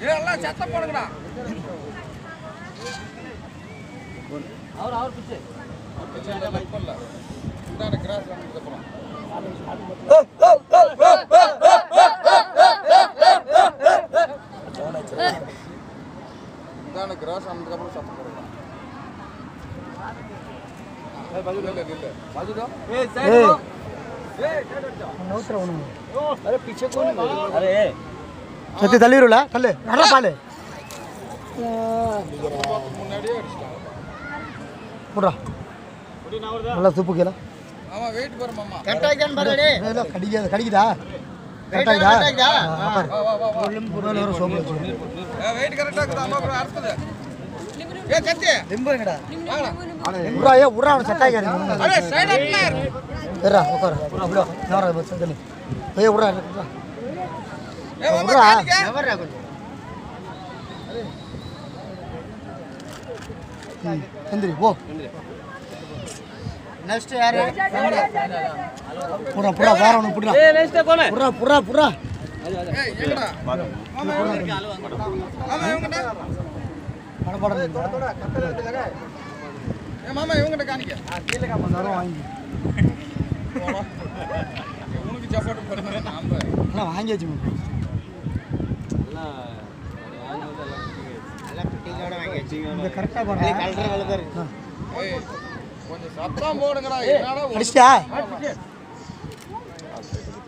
இதெல்லாம் சத்தம் போடுங்கடா அவர் அவர் பிச்சு இந்தாண்ட கிராஸ் வந்ததுக்கு அப்புறம் இந்தாண்ட கிராஸ் வந்ததுக்கு அப்புறம் சத்தம் போடுங்கடா இல்ல இல்ல இல்ல அரே சத்தி தள்ளிடுல தள்ளு. நடா பாலு. போடுறா. நல்லா சூப்பு கீழே. ஆமா வெயிட் பாரு. மாமா கடிக்காது கடிக்குதா கரெக்டாகுதா சத்தி. உட்றா ஏ உட்றா அவன் செட் அட்ல ஏறா உட்காரு. அப்படியே தண்ணி ஏ உட்றா. எந்திரி போ. நெக்ஸ்ட் யாரு? புறா புறா வேற ஒன்று புடுறா. ஏய் நெக்ஸ்ட் கோனே புறா புறா புறா ஏய் எங்கடா மாமா மாமா இவங்கடா படப்படம் ஏ மாமா இவங்கட காணிக்க. வாங்கி. உனக்கு நாம வாங்கியாச்சு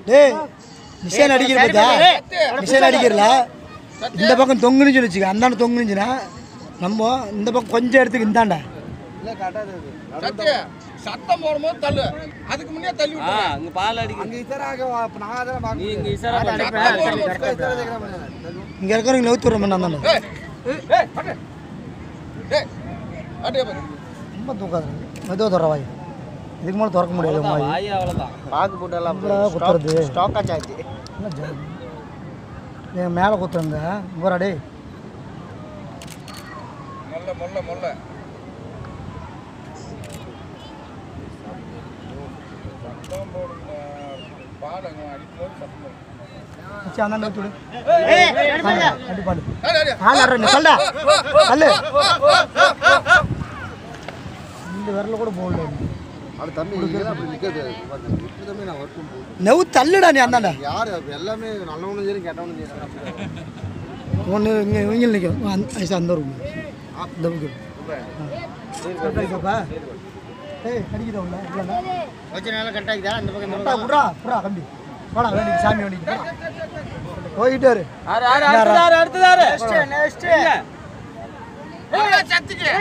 டேய் நிஷான் அடிக்கிற பார்த்தா நிஷான் அடிக்கிறல. இந்த பக்கம் தொங்குன்னு சொல்லி வச்சுக்க அந்தாண்ட தொங்குனுச்சுன்னா நம்ம இந்த பக்கம் கொஞ்சம் இடத்துக்கு இந்தாண்டா. சத்திய சத்தம் போடும்போது தள்ளு. அதுக்கு முன்னே தள்ளி விட்டு அங்க பால் அடிக்கு நீ இங்க இசாரா இங்கே இருக்கிறவங்க நவுத்து விட்ற மாதிரி அந்தாண்ட ஏய் ஏய் அடே ஏய் அடே பாரு. ரொம்ப தூக்காது. மெதுவாக திற வாய். இதுக்கு மேலே திறக்க முடியாது வாய். வாய் அவ்வளவுதான். பாக்கு குத்துறது. ஸ்டாக் ஜா- என் மேலே குத்துறங்க. போறா டேய். மொல்ல மொல்ல மொல்ல. தள்ளுடா நீ அந்தாண்ட யார் எல்லாமே நல்லவனும் சரி கெட்டவனும் சரி ஒன்று இங்கே இவங்க நிற்கும் அந்த ரூம் இந்த ஏய் கடிக்குதா உள்ள? அந்த பக்கம் கரெக்டா புறா புறா கம்பி. போடா வேண்டிக்கு சாமி வேண்டிக்கு போடா. போயிட்டு வரு. ஆறு ஆறு அடுத்ததாரு அடுத்ததாரு நெக்ஸ்ட் சத்திக்கு.